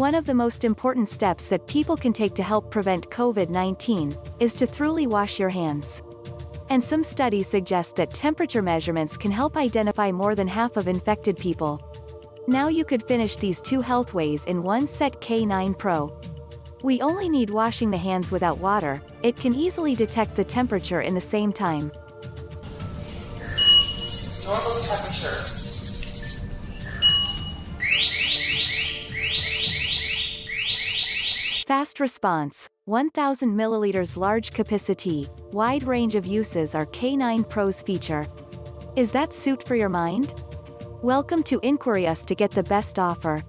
One of the most important steps that people can take to help prevent COVID-19 is to thoroughly wash your hands. And some studies suggest that temperature measurements can help identify more than half of infected people. Now you could finish these two health ways in one set K9 Pro. We only need washing the hands without water, it can easily detect the temperature in the same time. Normal temperature. Fast response, 1000 milliliters large capacity, wide range of uses are K9 Pro's feature. Is that suit for your mind? Welcome to Inquiry Us to get the best offer.